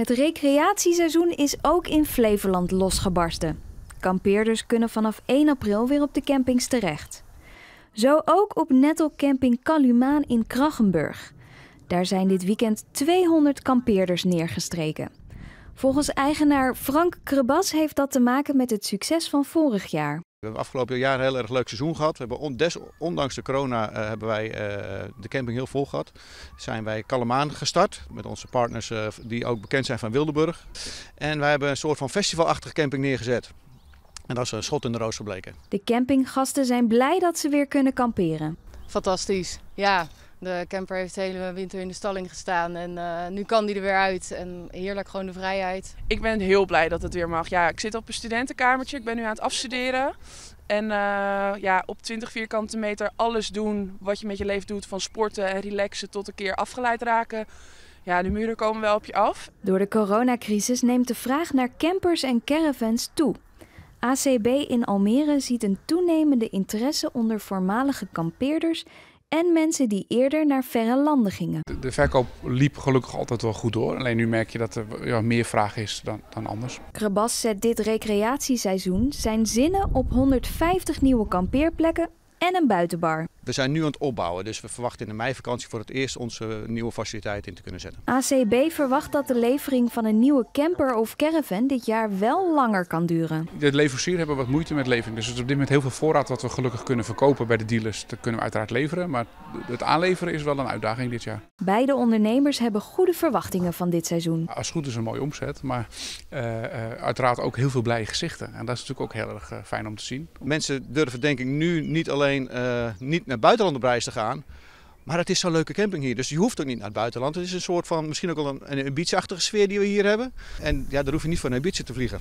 Het recreatieseizoen is ook in Flevoland losgebarsten. Kampeerders kunnen vanaf 1 april weer op de campings terecht. Zo ook op Nettel Camping Calumaan in Krachenburg. Daar zijn dit weekend 200 kampeerders neergestreken. Volgens eigenaar Frank Krebas heeft dat te maken met het succes van vorig jaar. We hebben afgelopen jaar een heel erg leuk seizoen gehad. We hebben ondanks de corona uh, hebben wij uh, de camping heel vol gehad. Zijn wij Kalemaan gestart met onze partners uh, die ook bekend zijn van Wildeburg. En wij hebben een soort van festivalachtige camping neergezet. En dat is een schot in de roos gebleken. De campinggasten zijn blij dat ze weer kunnen kamperen. Fantastisch, ja. De camper heeft de hele winter in de stalling gestaan en uh, nu kan die er weer uit. En heerlijk gewoon de vrijheid. Ik ben heel blij dat het weer mag. Ja, ik zit op een studentenkamertje, ik ben nu aan het afstuderen. En uh, ja, op 20 vierkante meter alles doen wat je met je leven doet. Van sporten en relaxen tot een keer afgeleid raken. Ja, de muren komen wel op je af. Door de coronacrisis neemt de vraag naar campers en caravans toe. ACB in Almere ziet een toenemende interesse onder voormalige kampeerders en mensen die eerder naar verre landen gingen. De, de, verkoop liep gelukkig altijd wel goed door. Alleen nu merk je dat er ja, meer vraag is dan, dan anders. Krebas zet dit recreatieseizoen zijn zinnen op 150 nieuwe kampeerplekken en een buitenbar. We zijn nu aan het opbouwen, dus we verwachten in de meivakantie voor het eerst onze nieuwe faciliteit in te kunnen zetten. ACB verwacht dat de levering van een nieuwe camper of caravan dit jaar wel langer kan duren. De leveranciers hebben wat moeite met levering, dus op dit moment heel veel voorraad wat we gelukkig kunnen verkopen bij de dealers. Dat kunnen we uiteraard leveren, maar het aanleveren is wel een uitdaging dit jaar. Beide ondernemers hebben goede verwachtingen van dit seizoen. Als het goed is een mooie omzet, maar uh, uh, uiteraard ook heel veel blije gezichten. En dat is natuurlijk ook heel erg uh, fijn om te zien. Mensen durven denk ik nu niet alleen niet naar buitenland op reis te gaan. Maar het is zo'n leuke camping hier, dus je hoeft ook niet naar het buitenland. Het is een soort van, misschien ook wel een, een beachachtige sfeer die we hier hebben. En ja, daar hoef je niet voor naar Ibiza te vliegen.